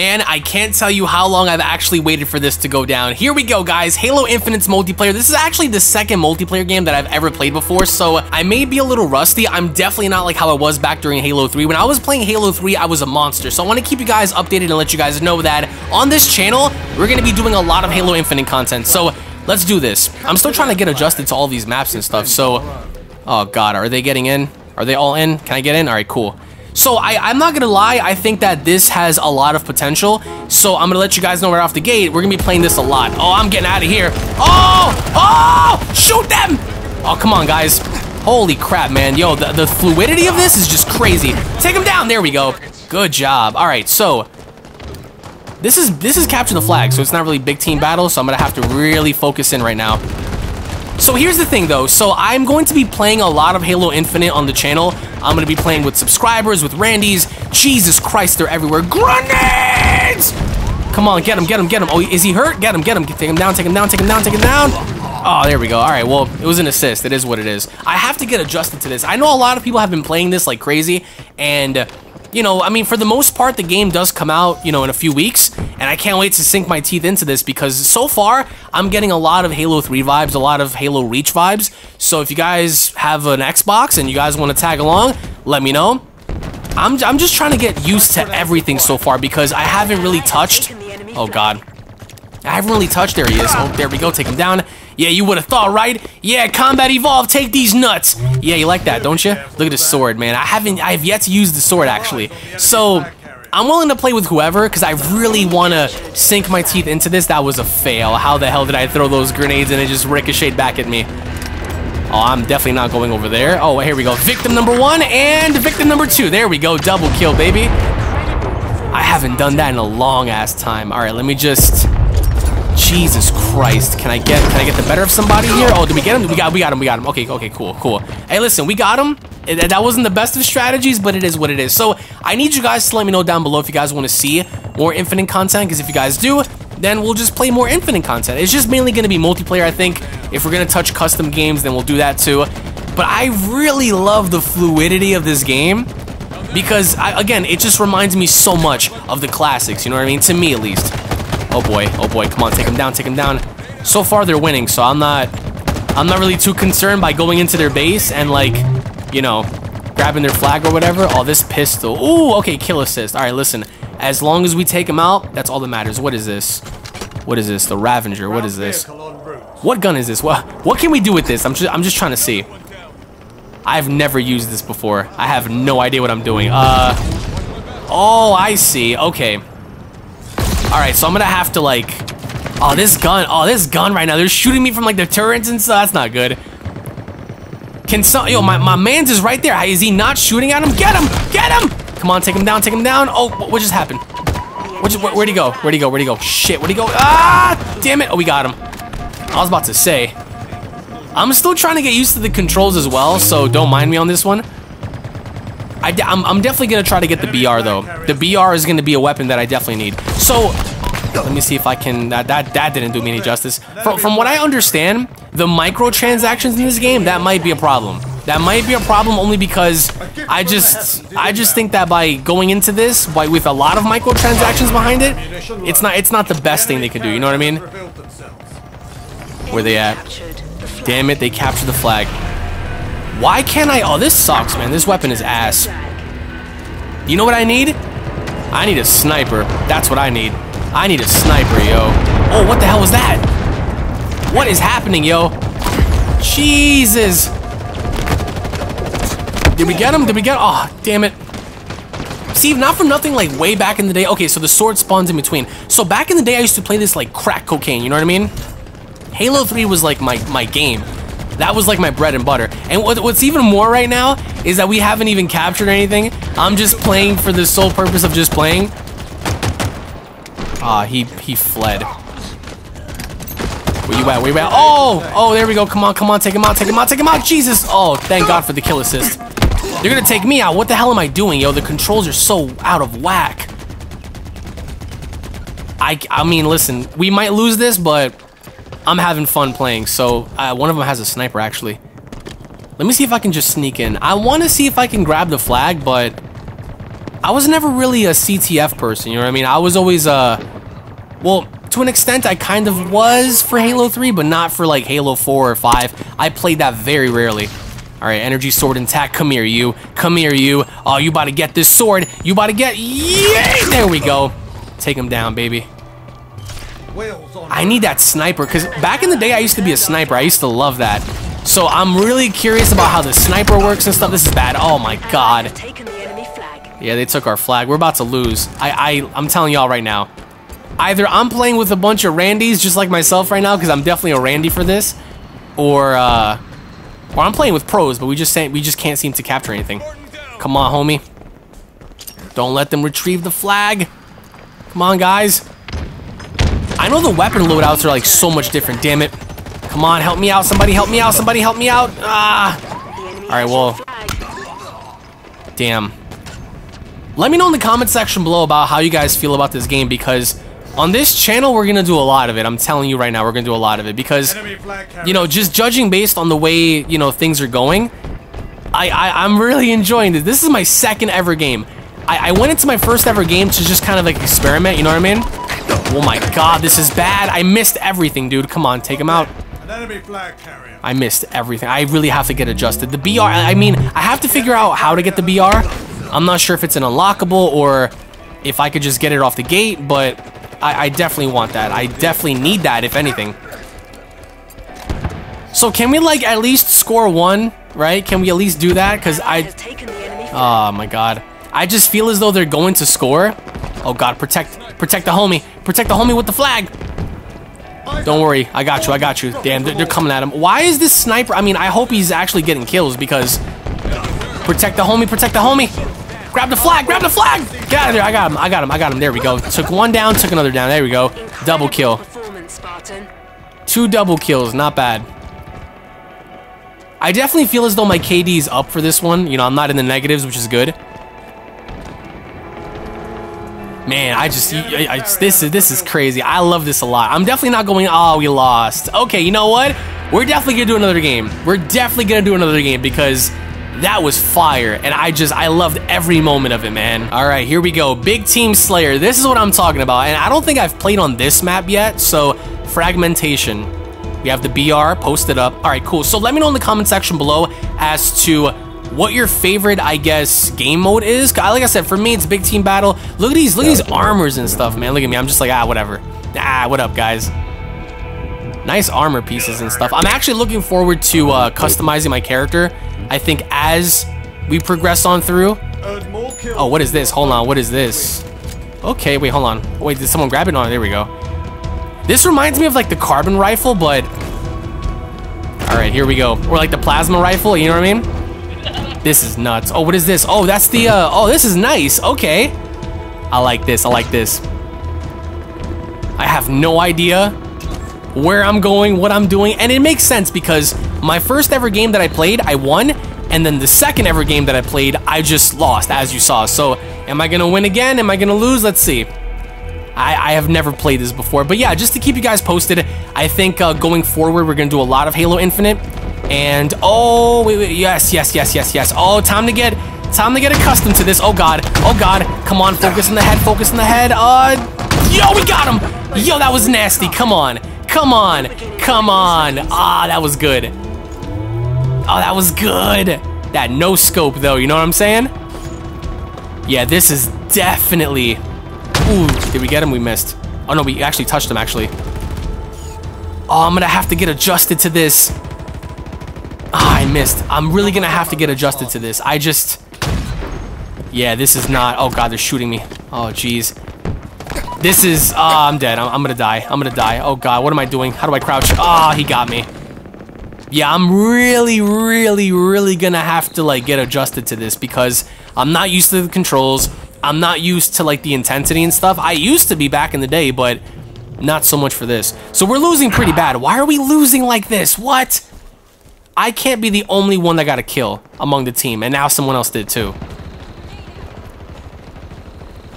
Man, I can't tell you how long I've actually waited for this to go down. Here we go, guys. Halo Infinite's multiplayer. This is actually the second multiplayer game that I've ever played before, so I may be a little rusty. I'm definitely not like how I was back during Halo 3. When I was playing Halo 3, I was a monster, so I want to keep you guys updated and let you guys know that on this channel, we're going to be doing a lot of Halo Infinite content, so let's do this. I'm still trying to get adjusted to all these maps and stuff, so... Oh, God, are they getting in? Are they all in? Can I get in? All right, cool. So I, am not gonna lie, I think that this has a lot of potential. So I'm gonna let you guys know right off the gate, we're gonna be playing this a lot. Oh, I'm getting out of here. Oh, oh, shoot them. Oh, come on, guys. Holy crap, man. Yo, the, the fluidity of this is just crazy. Take him down. There we go. Good job. All right, so this is this is capture the flag, so it's not really big team battle, so I'm gonna have to really focus in right now. So here's the thing though, so I'm going to be playing a lot of Halo Infinite on the channel. I'm going to be playing with subscribers, with Randy's. Jesus Christ, they're everywhere. Grenades! Come on, get him, get him, get him. Oh, is he hurt? Get him, get him. Take him down, take him down, take him down, take him down. Oh, there we go. All right, well, it was an assist. It is what it is. I have to get adjusted to this. I know a lot of people have been playing this like crazy, and you know, I mean, for the most part, the game does come out, you know, in a few weeks, and I can't wait to sink my teeth into this because so far, I'm getting a lot of Halo 3 vibes, a lot of Halo Reach vibes. So if you guys have an Xbox and you guys want to tag along, let me know. I'm, I'm just trying to get used to everything so far because I haven't really touched... Oh, God. I haven't really touched... There he is. Oh, there we go. Take him down. Yeah, you would have thought, right? Yeah, Combat Evolve, take these nuts. Yeah, you like that, don't you? Look at the sword, man. I haven't, I have yet to use the sword, actually. So, I'm willing to play with whoever, because I really want to sink my teeth into this. That was a fail. How the hell did I throw those grenades and it just ricocheted back at me? Oh, I'm definitely not going over there. Oh, here we go. Victim number one and victim number two. There we go. Double kill, baby. I haven't done that in a long ass time. All right, let me just Jesus Christ. Can I get can I get the better of somebody here? Oh, did we get him? We got we got him. We got him. Okay, okay, cool, cool. Hey, listen, we got him. Eh, that wasn't the best of strategies, but it is what it is. So, I need you guys to let me know down below if you guys want to see more Infinite content, because if you guys do, then we'll just play more Infinite content. It's just mainly going to be multiplayer, I think. If we're going to touch custom games, then we'll do that too. But I really love the fluidity of this game because, I, again, it just reminds me so much of the classics, you know what I mean? To me, at least. Oh boy, oh boy, come on, take him down, take him down. So far they're winning, so I'm not I'm not really too concerned by going into their base and like, you know, grabbing their flag or whatever. Oh, this pistol. Ooh, okay, kill assist. All right, listen. As long as we take him out, that's all that matters. What is this? What is this? The Ravager. What is this? What gun is this? What what can we do with this? I'm just I'm just trying to see. I've never used this before. I have no idea what I'm doing. Uh Oh, I see. Okay. Alright, so I'm gonna have to like... Oh, this gun. Oh, this gun right now. They're shooting me from like the turrets and stuff. That's not good. Can some... Yo, my, my man's is right there. Is he not shooting at him? Get him! Get him! Come on, take him down, take him down. Oh, what just happened? What just, where, where'd he go? Where'd he go? Where'd he go? Shit, where'd he go? Ah! Damn it. Oh, we got him. I was about to say. I'm still trying to get used to the controls as well, so don't mind me on this one. I, am I'm definitely going to try to get the BR, though. The BR is going to be a weapon that I definitely need. So, let me see if I can... That, that, that didn't do me any justice. From, from what I understand, the microtransactions in this game, that might be a problem. That might be a problem only because I just I just think that by going into this by, with a lot of microtransactions behind it, it's not it's not the best thing they could do. You know what I mean? Where they at? Damn it! They captured the flag. Why can't I? Oh, this sucks, man. This weapon is ass. You know what I need? I need a sniper. That's what I need. I need a sniper, yo. Oh, what the hell was that? What is happening, yo? Jesus. Did we get him? Did we get Oh, damn it. See, not for nothing, like, way back in the day. Okay, so the sword spawns in between. So back in the day, I used to play this, like, crack cocaine. You know what I mean? Halo 3 was, like, my, my game. That was like my bread and butter. And what, what's even more right now is that we haven't even captured anything. I'm just playing for the sole purpose of just playing. Ah, he he fled. Where you at? Where you at? Oh! Oh, there we go. Come on, come on. Take him out. Take him out. Take him out. Jesus. Oh, thank God for the kill assist. They're gonna take me out. What the hell am I doing, yo? The controls are so out of whack. I, I mean, listen, we might lose this, but I'm having fun playing. So uh, one of them has a sniper, actually. Let me see if I can just sneak in. I want to see if I can grab the flag, but I was never really a CTF person, you know what I mean? I was always, uh, well, to an extent, I kind of was for Halo 3, but not for, like, Halo 4 or 5. I played that very rarely. All right, energy sword intact. Come here, you. Come here, you. Oh, you about to get this sword. You about to get... Yay! There we go. Take him down, baby. I need that sniper, because back in the day, I used to be a sniper. I used to love that. So I'm really curious about how the sniper works and stuff. This is bad. Oh, my God. Yeah, they took our flag. We're about to lose. I, I, I'm telling y'all right now. Either I'm playing with a bunch of Randys, just like myself right now, because I'm definitely a Randy for this, or, uh... Or I'm playing with pros, but we just we just can't seem to capture anything. Come on, homie. Don't let them retrieve the flag. Come on, guys. Know the weapon loadouts are like so much different, damn it. Come on, help me out. Somebody help me out. Somebody help me out. Ah. All right, well. Damn. Let me know in the comment section below about how you guys feel about this game because on this channel, we're gonna do a lot of it. I'm telling you right now, we're gonna do a lot of it because, you know, just judging based on the way you know things are going, I, I, I am really enjoying this. This is my second ever game. I, I went into my first ever game to just kind of like experiment. You know what I mean? Oh my god, this is bad. I missed everything, dude. Come on, take him out. I missed everything. I really have to get adjusted. The BR, I mean, I have to figure out how to get the BR. I'm not sure if it's an unlockable or if I could just get it off the gate, but I, I definitely want that. I definitely need that, if anything. So can we, like, at least score one, right? Can we at least do that? Because I... Oh, my God. I just feel as though they're going to score. Oh, God. Protect protect the homie. Protect the homie with the flag. Don't worry. I got you. I got you. Damn, they're, they're coming at him. Why is this sniper... I mean, I hope he's actually getting kills because... Protect the homie. Protect the homie. Grab the flag, grab the flag! Get out of there, I got him, I got him, I got him. There we go. Took one down, took another down. There we go. Double kill. Two double kills, not bad. I definitely feel as though my KD is up for this one. You know, I'm not in the negatives, which is good. Man, I just, I, I, this is this is crazy. I love this a lot. I'm definitely not going, oh, we lost. Okay, you know what? We're definitely going to do another game. We're definitely going to do another game because that was fire, and I just, I loved every moment of it, man. All right, here we go. Big Team Slayer. This is what I'm talking about, and I don't think I've played on this map yet, so fragmentation. We have the BR posted up. All right, cool. So let me know in the comment section below as to what your favorite, I guess, game mode is. Like I said, for me, it's big team battle. Look at these, look at these armors and stuff, man. Look at me. I'm just like, ah, whatever. Ah, what up, guys? Nice armor pieces and stuff. I'm actually looking forward to uh, customizing my character I think as we progress on through... Oh, what is this? Hold on, what is this? Okay, wait, hold on. Wait, did someone grab it? Oh, there we go. This reminds me of like the carbon rifle, but... Alright, here we go. Or like the plasma rifle, you know what I mean? This is nuts. Oh, what is this? Oh, that's the, uh, oh, this is nice. Okay. I like this, I like this. I have no idea where I'm going, what I'm doing, and it makes sense because my first ever game that I played, I won, and then the second ever game that I played, I just lost, as you saw. So, am I gonna win again? Am I gonna lose? Let's see. I, I have never played this before, but yeah, just to keep you guys posted, I think uh, going forward, we're gonna do a lot of Halo Infinite, and oh, wait, wait, yes, yes, yes, yes, yes. Oh, time to get, time to get accustomed to this. Oh God, oh God, come on, focus in the head, focus in the head. Uh, yo, we got him. Yo, that was nasty. Come on. Come on. Come on. Ah, that was good. Oh, that was good. That no scope, though. You know what I'm saying? Yeah, this is definitely... Ooh, did we get him? We missed. Oh, no, we actually touched him, actually. Oh, I'm to have to get adjusted to this. I missed. I'm really to have to get adjusted to this. I just... Yeah, this is not... Oh, God, they're shooting me. Oh, jeez. This is, oh, I'm dead. I'm, I'm, gonna die. I'm gonna die. Oh god, what am I doing? How do I crouch? Ah, oh, he got me. Yeah, I'm really, really, really gonna have to like get adjusted to this because I'm not used to the controls. I'm not used to like the intensity and stuff. I used to be back in the day, but not so much for this. So we're losing pretty bad. Why are we losing like this? What? I can't be the only one that got a kill among the team, and now someone else did too.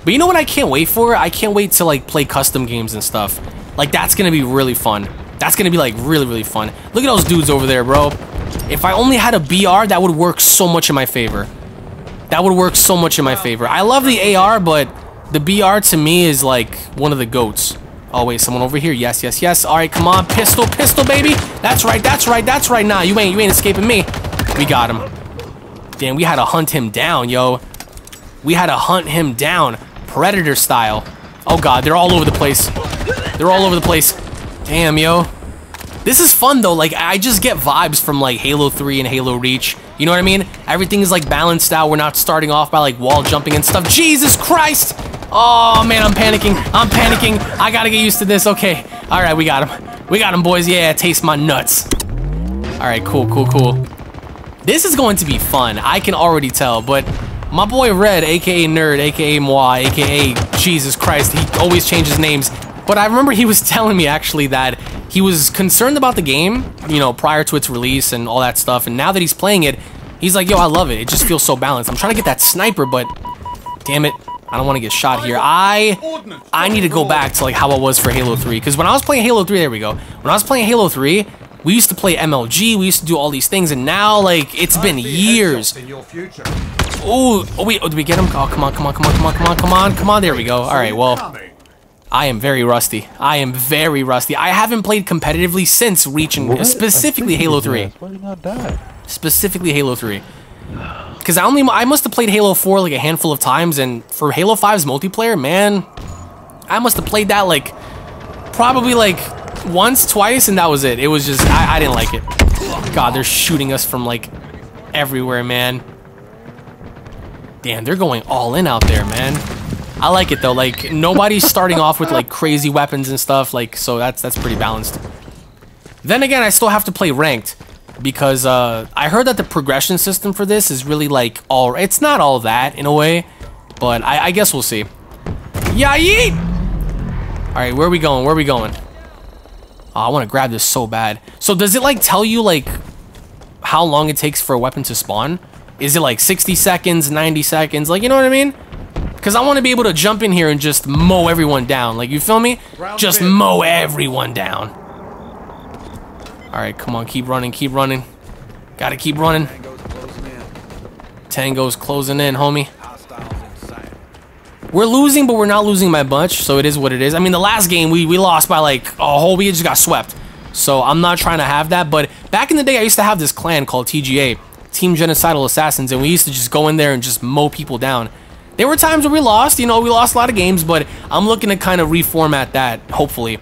But you know what I can't wait for? I can't wait to like play custom games and stuff. Like that's gonna be really fun. That's gonna be like really, really fun. Look at those dudes over there, bro. If I only had a BR, that would work so much in my favor. That would work so much in my favor. I love the AR, but the BR to me is like one of the goats. Oh, wait, someone over here. Yes, yes, yes. All right, come on. Pistol, pistol, baby. That's right, that's right, that's right. Nah, you ain't, you ain't escaping me. We got him. Damn, we had to hunt him down, yo. We had to hunt him down. Predator style. Oh, God, they're all over the place. They're all over the place. Damn, yo. This is fun, though. Like, I just get vibes from, like, Halo 3 and Halo Reach. You know what I mean? Everything is, like, balanced out. We're not starting off by, like, wall jumping and stuff. Jesus Christ! Oh, man, I'm panicking. I'm panicking. I gotta get used to this. Okay. All right, we got him. We got him, boys. Yeah, taste my nuts. All right, cool, cool, cool. This is going to be fun. I can already tell, but my boy Red, aka Nerd, aka Moi, aka Jesus Christ, he always changes names. But I remember he was telling me actually that he was concerned about the game, you know, prior to its release and all that stuff. And now that he's playing it, he's like, yo, I love it. It just feels so balanced. I'm trying to get that sniper, but damn it, I don't want to get shot here. I I need to go back to like how I was for Halo 3 because when I was playing Halo 3, there we go. When I was playing Halo 3, we used to play MLG, we used to do all these things, and now like it's been years. Oh, oh wait, oh, did we get him? Oh, come on, come on, come on, come on, come on, come on, come on. There we go. All right, well, I am very rusty. I am very rusty. I haven't played competitively since reaching specifically Halo 3. Why did not die? Specifically Halo 3. Because I only I must have played Halo 4 like a handful of times, and for Halo 5's multiplayer, man, I must have played that like probably like once, twice, and that was it. It was just I, I didn't like it. God, they're shooting us from like everywhere, man. Damn, they're going all in out there, man. I like it though. Like nobody's starting off with like crazy weapons and stuff. Like so that's that's pretty balanced. Then again, I still have to play ranked because uh, I heard that the progression system for this is really like all. It's not all that in a way, but I, I guess we'll see. Yeah, yeet! All right, where are we going? Where are we going? Oh, I want to grab this so bad. So does it like tell you like how long it takes for a weapon to spawn? Is it like 60 seconds, 90 seconds? Like, you know what I mean? Because I want to be able to jump in here and just mow everyone down. Like, you feel me? Just mow everyone down. All right, come on, keep running, keep running. Gotta keep running. Tango's closing in, homie. We're losing, but we're not losing by much, so it is what it is. I mean, the last game, we, we lost by, like, a whole... We just got swept. So I'm not trying to have that, but back in the day, I used to have this clan called TGA, Team Genocidal Assassins, and we used to just go in there and just mow people down. There were times where we lost, you know, we lost a lot of games, but I'm looking to kind of reformat that, hopefully,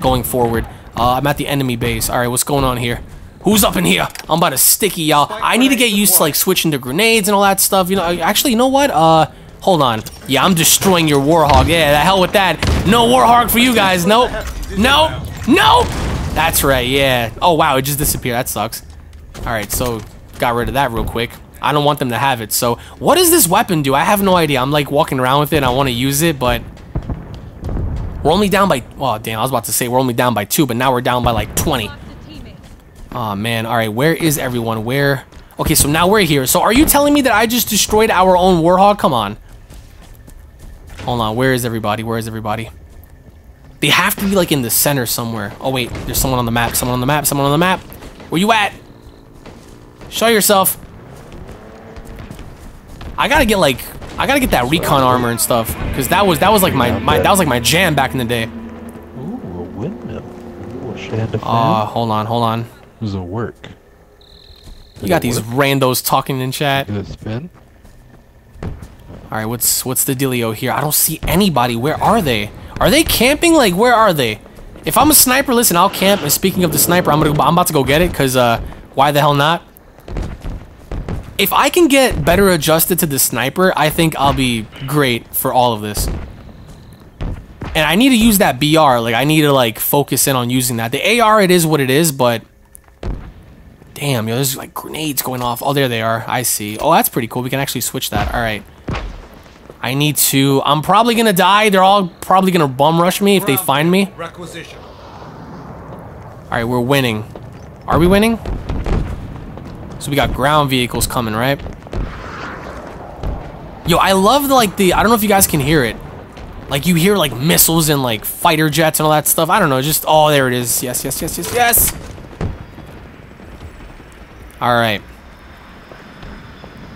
going forward. Uh, I'm at the enemy base. All right, what's going on here? Who's up in here? I'm about to sticky, y'all. I need to get used to, like, switching to grenades and all that stuff. You know, actually, you know what? Uh, hold on. Yeah, I'm destroying your Warthog. Yeah, the hell with that. No Warthog for you guys. Nope. Nope. Nope. That's right, yeah. Oh, wow, it just disappeared. That sucks. All right, so got rid of that real quick. I don't want them to have it. So what does this weapon do? I have no idea. I'm like walking around with it. I want to use it, but we're only down by, oh, damn, I was about to say we're only down by two, but now we're down by like 20. Oh, man. All right, where is everyone? Where? Okay, so now we're here. So are you telling me that I just destroyed our own Warthog? Come on. Hold on, where is everybody? Where is everybody? They have to be like in the center somewhere. Oh, wait, there's someone on the map. Someone on the map. Someone on the map. Where you at? Show yourself. I gotta get like I gotta get that recon armor and stuff because that was that was like my my that was like my jam back in the day. Ooh, a windmill. Ooh, a shanda Ah, uh, hold on, hold on. Does it work? You got these randos talking in chat. Did it spin? All right, what's what's the dealio here? I don't see anybody. Where are they? Are they camping? Like, where are they? If I'm a sniper, listen, I'll camp. And speaking of the sniper, I'm gonna I'm about to go get it because uh, why the hell not? If I can get better adjusted to the sniper, I think I'll be great for all of this. And I need to use that BR. Like, I need to, like, focus in on using that. The AR, it is what it is, but... Damn, yo, there's, like, grenades going off. Oh, there they are. I see. Oh, that's pretty cool. We can actually switch that. All right. I need to... I'm probably gonna die. They're all probably gonna bum rush me if they find me. Requisition. All right, we're winning. Are we winning? So we got ground vehicles coming, right? Yo, I love the, like the, I don't know if you guys can hear it. Like you hear like missiles and like fighter jets and all that stuff. I don't know, just, oh, there it is. Yes, yes, yes, yes, yes. All right.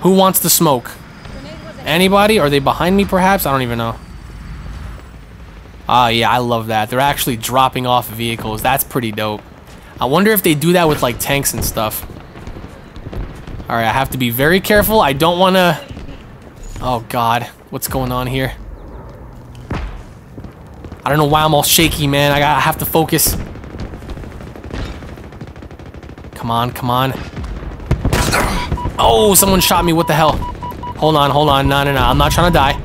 Who wants the smoke? Anybody? Are they behind me perhaps? I don't even know. Ah, yeah, I love that. They're actually dropping off vehicles. That's pretty dope. I wonder if they do that with like tanks and stuff. All right, I have to be very careful. I don't want to... Oh, God. What's going on here? I don't know why I'm all shaky, man. I, got, I have to focus. Come on, come on. Oh, someone shot me. What the hell? Hold on, hold on. No, no, no. I'm not trying to die.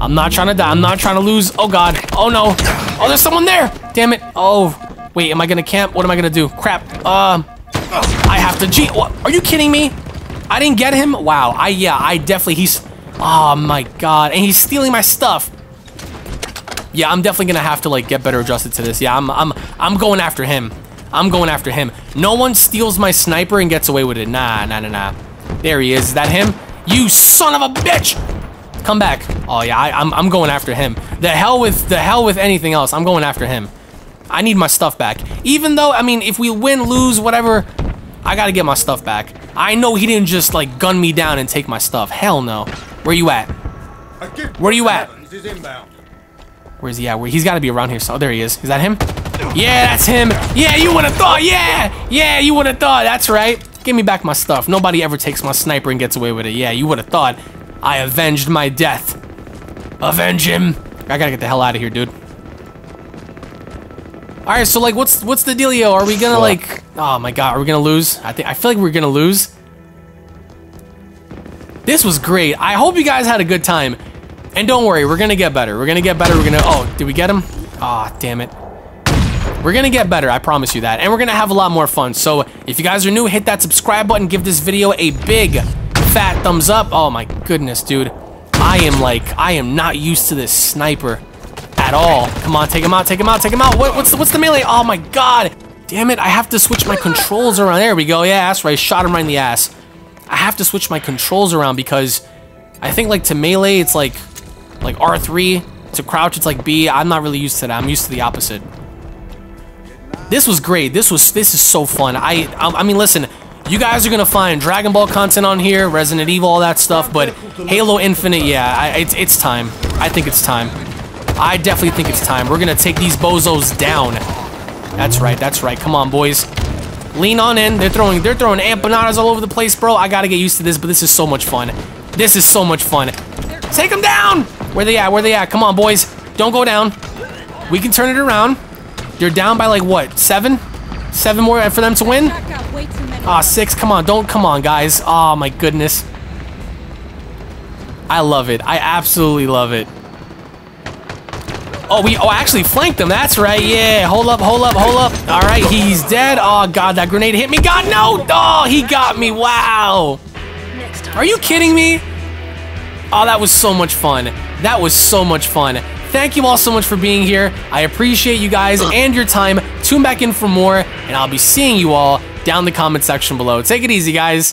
I'm not trying to die. I'm not trying to lose. Oh, God. Oh, no. Oh, there's someone there. Damn it. Oh, wait. Am I going to camp? What am I going to do? Crap. Um, I have to... Gee, what? Are you kidding me? I didn't get him? Wow. I, yeah, I definitely... He's... Oh, my God. And he's stealing my stuff. Yeah, I'm definitely going to have to, like, get better adjusted to this. Yeah, I'm, I'm, I'm going after him. I'm going after him. No one steals my sniper and gets away with it. Nah, nah, nah, nah. There he is. Is that him? You son of a bitch! Come back. Oh yeah, I, I'm, I'm going after him. The hell with the hell with anything else. I'm going after him. I need my stuff back. Even though, I mean, if we win, lose, whatever, I gotta get my stuff back. I know he didn't just like gun me down and take my stuff. Hell no. Where you at? Where are you at? Where's he at? Where he's got to be around here. So oh, there he is. Is that him? Yeah, that's him. Yeah, you would have thought. Yeah, yeah, you would have thought. That's right. Give me back my stuff. Nobody ever takes my sniper and gets away with it. Yeah, you would have thought. I avenged my death. Avenge him. I gotta get the hell out of here, dude. All right, so like, what's what's the dealio? Are we gonna like? Oh my god, are we gonna lose? I think I feel like we're gonna lose. This was great. I hope you guys had a good time. And don't worry, we're gonna get better. We're gonna get better. We're gonna. Oh, did we get him? Ah, oh, damn it. We're gonna get better, I promise you that. And we're gonna have a lot more fun. So if you guys are new, hit that subscribe button, give this video a big fat thumbs up. Oh my goodness, dude. I am like, I am not used to this sniper at all. Come on, take him out, take him out, take him out. What, what's, the, what's the melee? Oh my god. Damn it, I have to switch my controls around. There we go, yeah, that's right, shot him right in the ass. I have to switch my controls around because I think like to melee, it's like, like R3. To crouch, it's like B. I'm not really used to that. I'm used to the opposite. This was great. This was this is so fun. I I, I mean, listen, you guys are gonna find Dragon Ball content on here, Resident Evil, all that stuff, but Halo Infinite, yeah, I, it's it's time. I think it's time. I definitely think it's time. We're gonna take these bozos down. That's right. That's right. Come on, boys. Lean on in. They're throwing they're throwing empanadas all over the place, bro. I gotta get used to this, but this is so much fun. This is so much fun. Take them down. Where they at? Where they at? Come on, boys. Don't go down. We can turn it around. You're down by like what? Seven? Seven more for them to win? Ah, six. Come on. Don't. Come on, guys. Oh, my goodness. I love it. I absolutely love it. Oh, we oh actually flanked them. That's right. Yeah. Hold up, hold up, hold up. All right, he's dead. Oh god, that grenade hit me. God, no. Oh, he got me. Wow. Are you kidding me? Oh, that was so much fun. That was so much fun. Thank you all so much for being here. I appreciate you guys uh. and your time. Tune back in for more, and I'll be seeing you all down the comment section below. Take it easy, guys.